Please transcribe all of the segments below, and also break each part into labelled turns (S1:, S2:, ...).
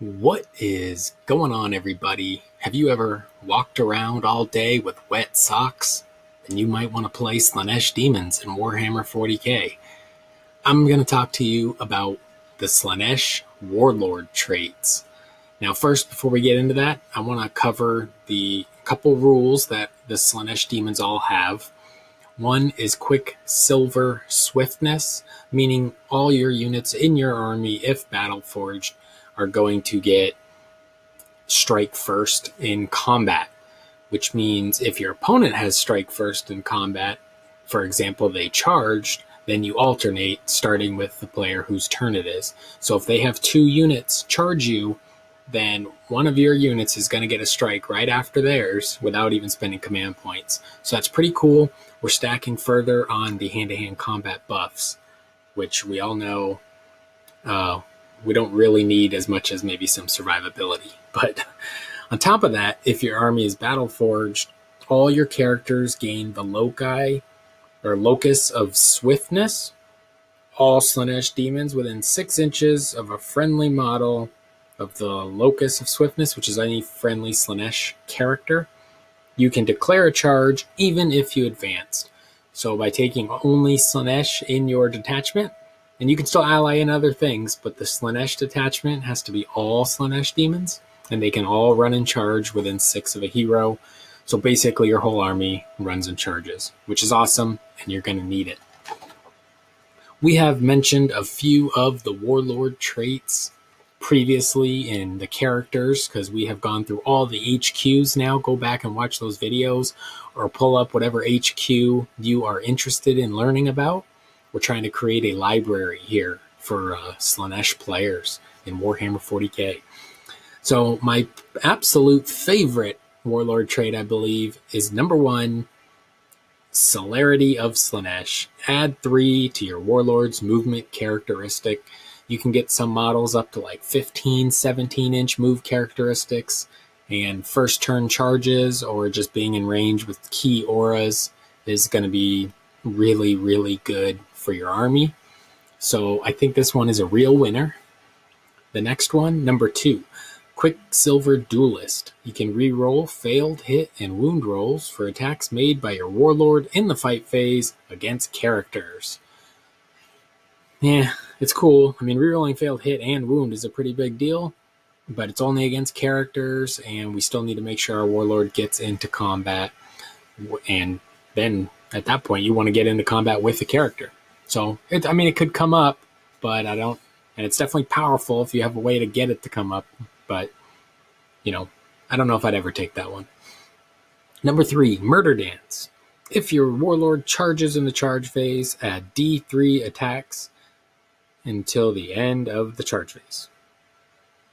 S1: What is going on, everybody? Have you ever walked around all day with wet socks? Then you might want to play Slaanesh Demons in Warhammer 40k. I'm going to talk to you about the Slaanesh Warlord traits. Now, first, before we get into that, I want to cover the couple rules that the Slaanesh Demons all have. One is Quicksilver Swiftness, meaning all your units in your army, if battle forged, are going to get strike first in combat, which means if your opponent has strike first in combat, for example, they charged, then you alternate starting with the player whose turn it is. So if they have two units charge you, then one of your units is going to get a strike right after theirs without even spending command points. So that's pretty cool. We're stacking further on the hand to hand combat buffs, which we all know uh, we don't really need as much as maybe some survivability. But on top of that, if your army is battle forged, all your characters gain the loci or locus of swiftness. All Slaanesh demons within six inches of a friendly model of the locus of swiftness, which is any friendly Slaanesh character, you can declare a charge even if you advanced. So by taking only Slaanesh in your detachment, and you can still ally in other things, but the Slaanesh detachment has to be all Slaanesh demons, and they can all run in charge within six of a hero. So basically, your whole army runs in charges, which is awesome, and you're going to need it. We have mentioned a few of the Warlord traits previously in the characters because we have gone through all the HQs now. Go back and watch those videos or pull up whatever HQ you are interested in learning about. We're trying to create a library here for uh, Slaanesh players in Warhammer 40k. So my absolute favorite Warlord trait, I believe, is number one, Celerity of Slaanesh. Add three to your Warlord's movement characteristic you can get some models up to like 15, 17 inch move characteristics and first turn charges or just being in range with key auras is going to be really, really good for your army. So I think this one is a real winner. The next one, number two, Quicksilver Duelist. You can re-roll failed hit and wound rolls for attacks made by your warlord in the fight phase against characters. Yeah, it's cool. I mean, rerolling failed hit and wound is a pretty big deal, but it's only against characters, and we still need to make sure our warlord gets into combat. And then at that point, you want to get into combat with the character. So, it, I mean, it could come up, but I don't. And it's definitely powerful if you have a way to get it to come up, but you know, I don't know if I'd ever take that one. Number three, Murder Dance. If your warlord charges in the charge phase, add D3 attacks until the end of the charge phase.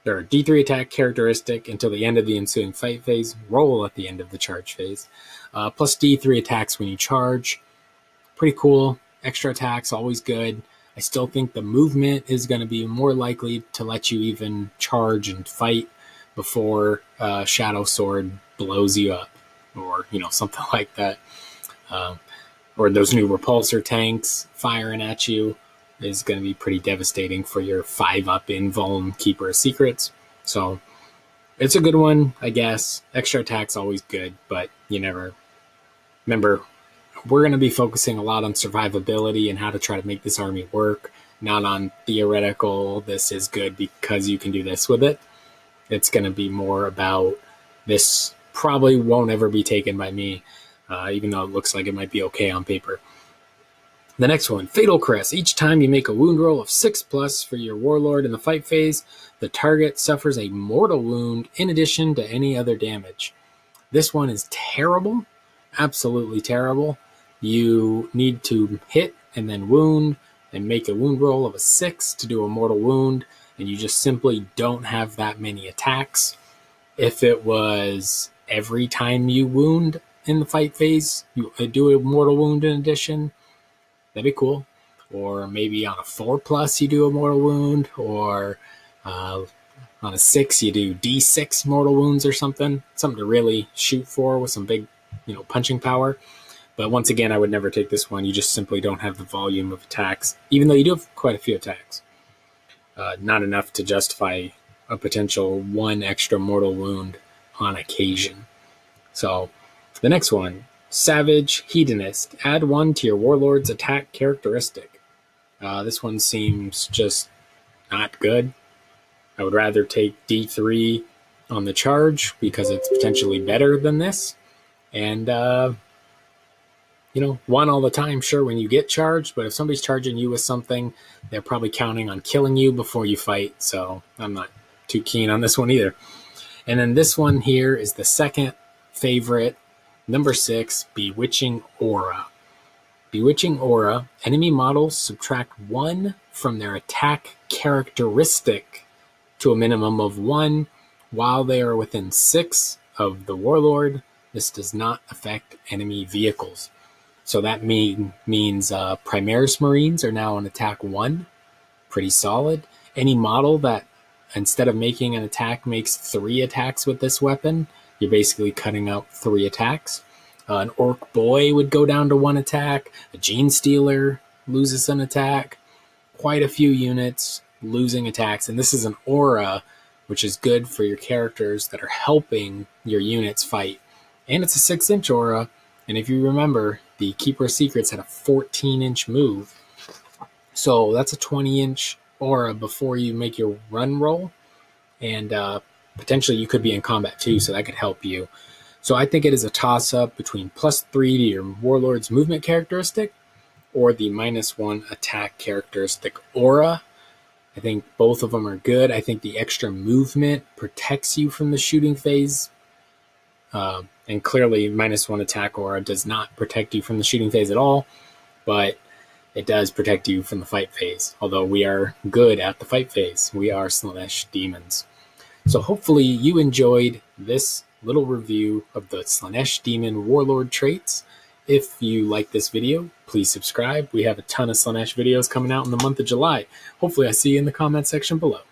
S1: There are D3 attack characteristic until the end of the ensuing fight phase, roll at the end of the charge phase, uh, plus D3 attacks when you charge. Pretty cool. Extra attacks, always good. I still think the movement is going to be more likely to let you even charge and fight before uh, Shadow Sword blows you up, or you know something like that, uh, or those new repulsor tanks firing at you is going to be pretty devastating for your five up in Vuln Keeper of Secrets. So it's a good one, I guess. Extra attack's always good, but you never remember. We're going to be focusing a lot on survivability and how to try to make this army work, not on theoretical. This is good because you can do this with it. It's going to be more about this. Probably won't ever be taken by me, uh, even though it looks like it might be okay on paper. The next one, Fatal Caress. Each time you make a wound roll of 6 plus for your warlord in the fight phase, the target suffers a mortal wound in addition to any other damage. This one is terrible, absolutely terrible. You need to hit and then wound and make a wound roll of a 6 to do a mortal wound, and you just simply don't have that many attacks. If it was every time you wound in the fight phase, you do a mortal wound in addition That'd be cool. Or maybe on a four plus you do a mortal wound, or uh, on a six you do D6 mortal wounds or something. Something to really shoot for with some big, you know, punching power. But once again, I would never take this one. You just simply don't have the volume of attacks, even though you do have quite a few attacks. Uh, not enough to justify a potential one extra mortal wound on occasion. So the next one, Savage Hedonist. Add one to your Warlord's attack characteristic. Uh, this one seems just not good. I would rather take D3 on the charge because it's potentially better than this. And, uh, you know, one all the time, sure, when you get charged, but if somebody's charging you with something, they're probably counting on killing you before you fight. So I'm not too keen on this one either. And then this one here is the second favorite, number six, Bewitching Aura. Bewitching Aura, enemy models subtract one from their attack characteristic to a minimum of one while they are within six of the Warlord. This does not affect enemy vehicles. So that mean, means uh, Primaris Marines are now on attack one. Pretty solid. Any model that instead of making an attack makes three attacks with this weapon, you're basically cutting out three attacks. Uh, an Ork Boy would go down to one attack. A Genestealer loses an attack. Quite a few units losing attacks. And this is an aura, which is good for your characters that are helping your units fight. And it's a 6 inch aura. And if you remember, the Keeper of Secrets had a 14 inch move. So that's a 20 inch aura before you make your run roll. And uh, potentially you could be in combat too, so that could help you. So I think it is a toss up between plus three to your Warlord's movement characteristic or the minus one attack characteristic aura. I think both of them are good. I think the extra movement protects you from the shooting phase. Uh, and clearly, minus one attack aura does not protect you from the shooting phase at all, but it does protect you from the fight phase. Although we are good at the fight phase, we are Slaanesh demons. So hopefully, you enjoyed this little review of the Slaanesh Demon Warlord traits. If you like this video, please subscribe. We have a ton of Slaanesh videos coming out in the month of July. Hopefully I see you in the comment section below.